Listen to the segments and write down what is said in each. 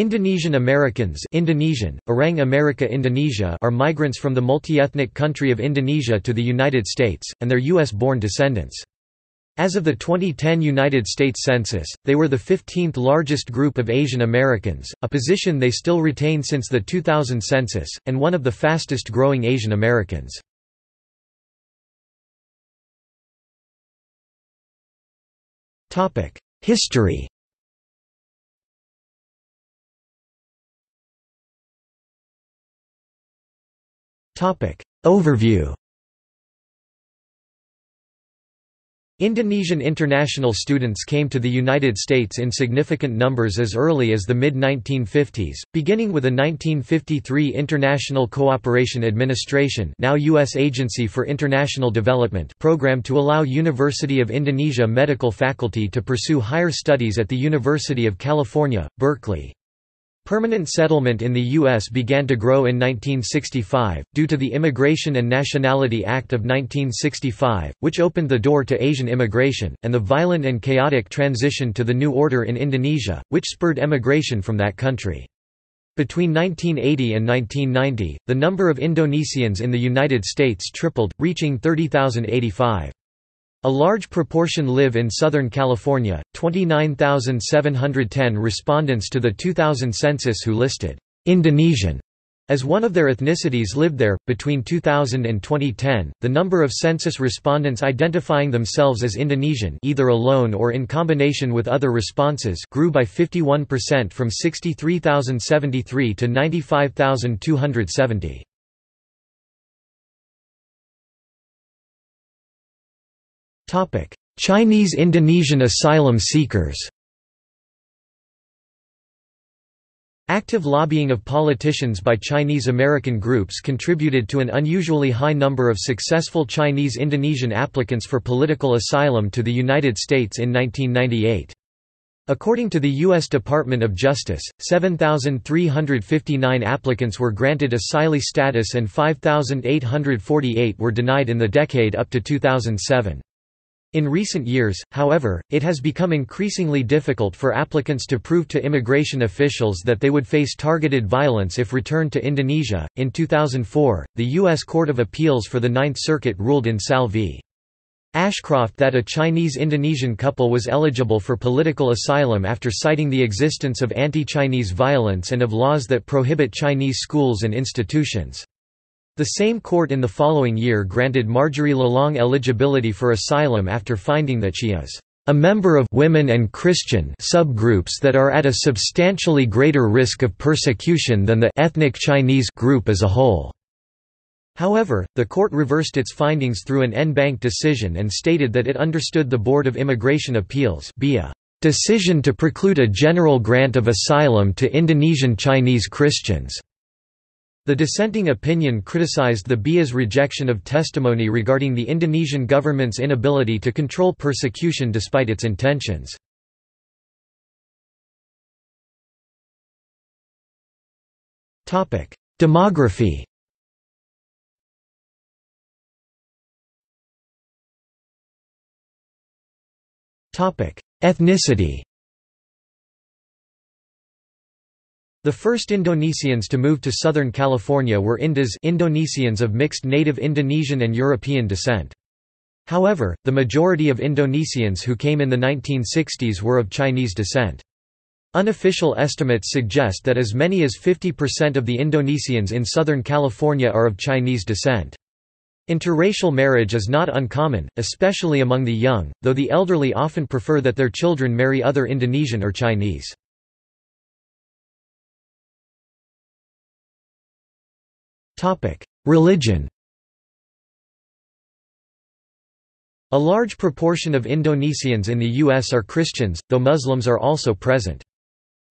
Indonesian Americans Indonesian, Orang Amerika Indonesia are migrants from the multi-ethnic country of Indonesia to the United States, and their U.S.-born descendants. As of the 2010 United States Census, they were the 15th largest group of Asian Americans, a position they still retain since the 2000 census, and one of the fastest growing Asian Americans. History Overview Indonesian international students came to the United States in significant numbers as early as the mid-1950s, beginning with a 1953 International Cooperation Administration now U.S. Agency for International Development program to allow University of Indonesia medical faculty to pursue higher studies at the University of California, Berkeley. Permanent settlement in the U.S. began to grow in 1965, due to the Immigration and Nationality Act of 1965, which opened the door to Asian immigration, and the violent and chaotic transition to the New Order in Indonesia, which spurred emigration from that country. Between 1980 and 1990, the number of Indonesians in the United States tripled, reaching 30,085. A large proportion live in Southern California, 29,710 respondents to the 2000 census who listed Indonesian as one of their ethnicities lived there. Between 2000 and 2010, the number of census respondents identifying themselves as Indonesian either alone or in combination with other responses grew by 51% from 63,073 to 95,270. Chinese-Indonesian asylum seekers Active lobbying of politicians by Chinese-American groups contributed to an unusually high number of successful Chinese-Indonesian applicants for political asylum to the United States in 1998. According to the U.S. Department of Justice, 7,359 applicants were granted asylee status and 5,848 were denied in the decade up to 2007. In recent years, however, it has become increasingly difficult for applicants to prove to immigration officials that they would face targeted violence if returned to Indonesia. In 2004, the U.S. Court of Appeals for the Ninth Circuit ruled in Sael v. Ashcroft that a Chinese-Indonesian couple was eligible for political asylum after citing the existence of anti-Chinese violence and of laws that prohibit Chinese schools and institutions. The same court in the following year granted Marjorie Lolong eligibility for asylum after finding that she is a member of women and Christian subgroups that are at a substantially greater risk of persecution than the ethnic Chinese group as a whole. However, the court reversed its findings through an en banc decision and stated that it understood the Board of Immigration Appeals be a decision to preclude a general grant of asylum to Indonesian Chinese Christians. The dissenting opinion criticized the BIA's rejection of testimony regarding the Indonesian government's inability to control persecution despite its intentions. Demography Ethnicity The first Indonesians to move to Southern California were Indos Indonesians of mixed native Indonesian and European descent. However, the majority of Indonesians who came in the 1960s were of Chinese descent. Unofficial estimates suggest that as many as 50% of the Indonesians in Southern California are of Chinese descent. Interracial marriage is not uncommon, especially among the young, though the elderly often prefer that their children marry other Indonesian or Chinese. Religion A large proportion of Indonesians in the U.S. are Christians, though Muslims are also present.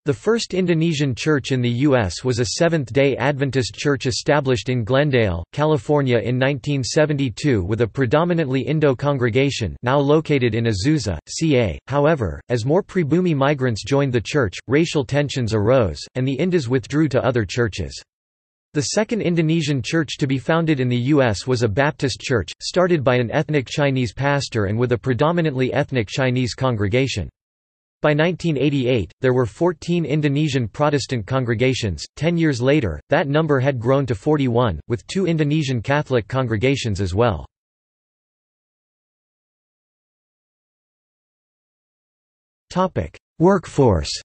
The first Indonesian church in the U.S. was a Seventh-day Adventist church established in Glendale, California in 1972 with a predominantly Indo congregation now located in Azusa, CA. However, as more Pribumi migrants joined the church, racial tensions arose, and the Indos withdrew to other churches. The second Indonesian church to be founded in the U.S. was a Baptist church, started by an ethnic Chinese pastor and with a predominantly ethnic Chinese congregation. By 1988, there were 14 Indonesian Protestant congregations. Ten years later, that number had grown to 41, with two Indonesian Catholic congregations as well. Workforce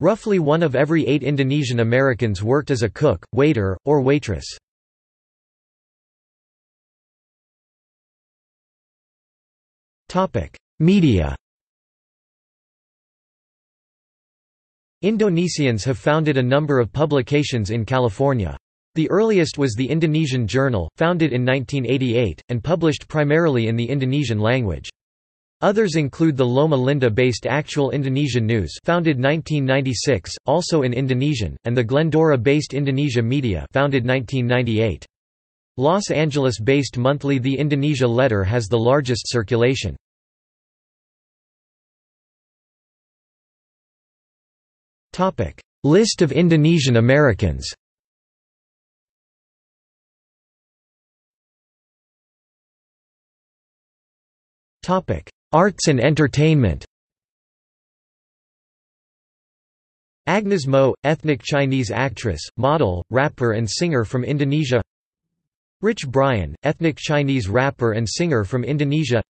Roughly one of every eight Indonesian Americans worked as a cook, waiter, or waitress. Media Indonesians have founded a number of publications in California. The earliest was the Indonesian Journal, founded in 1988, and published primarily in the Indonesian language. Others include the Loma Linda-based Actual Indonesian News founded 1996, also in Indonesian, and the Glendora-based Indonesia Media founded 1998. Los Angeles-based monthly The Indonesia Letter has the largest circulation. List of Indonesian Americans Arts and entertainment. Agnez Mo, ethnic Chinese actress, model, rapper and singer from Indonesia. Rich Brian, ethnic Chinese rapper and singer from Indonesia.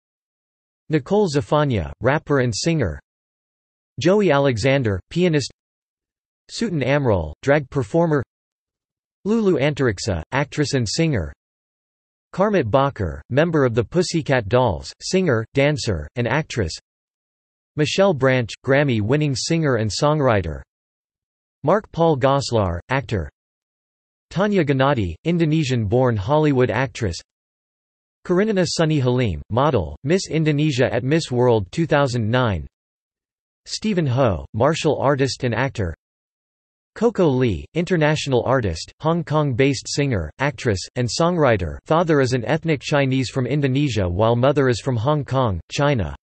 Nicole Zefanya, rapper and singer. Joey Alexander, pianist. Sutan Amrull, drag performer. Lulu Antariksa, actress and singer Carmit Bachar, member of the Pussycat Dolls, singer, dancer, and actress. Michelle Branch, Grammy-winning singer and songwriter. Mark Paul Gosselaar, actor. Tania Gunadi, Indonesian-born Hollywood actress. Kerenina Sunny Halim, model, Miss Indonesia at Miss World 2009 Stephen Ho, martial artist and actor Coco Lee, international artist, Hong Kong-based singer, actress, and songwriter. Father is an ethnic Chinese from Indonesia while mother is from Hong Kong, China.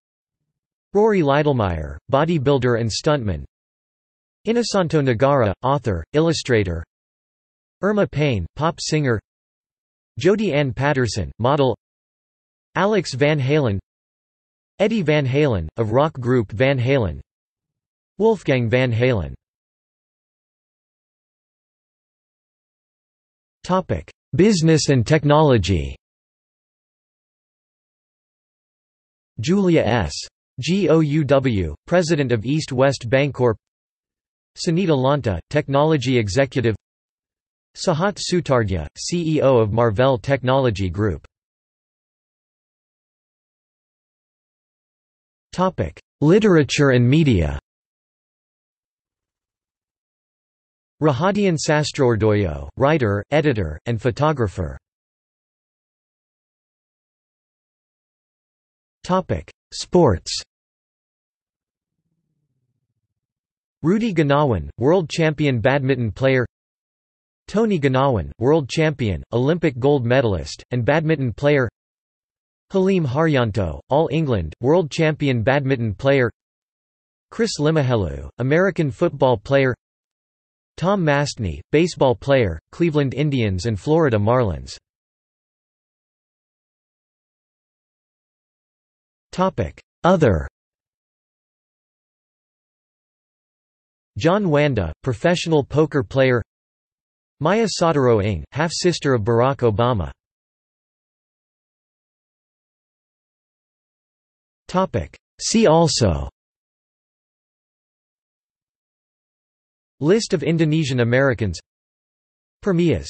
Rory Leidelmeyer, bodybuilder and stuntman. Innosanto Nagara, author, illustrator. Irma Payne, pop singer. Jodi Ann Paterson, model. Alex Van Halen. Eddie Van Halen, of rock group Van Halen. Wolfgang Van Halen Business and technology. Julia S. Gouw, President of East West Bancorp. Sonita Lontoh, Technology Executive. Sehat Sutardja, CEO of Marvell Technology Group. Literature and media Rahadian Sastroardoyo, writer, editor, and photographer. Sports. Rudy Gunawan, world champion badminton player. Tony Gunawan, world champion, Olympic gold medalist, and badminton player. Halim Haryanto, All England, world champion badminton player. Chris Limohelu, American football player Tom Mastny, baseball player, Cleveland Indians and Florida Marlins. Other. John Juanda, professional poker player. Maya Soetoro Ng, half-sister of Barack Obama. See also List of Indonesian Americans. Permias